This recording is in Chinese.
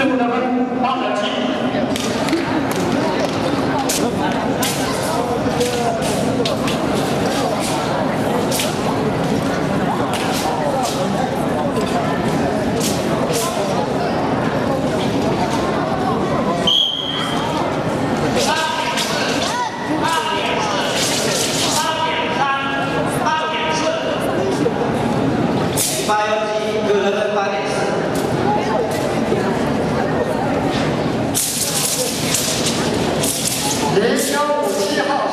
segunda 五七号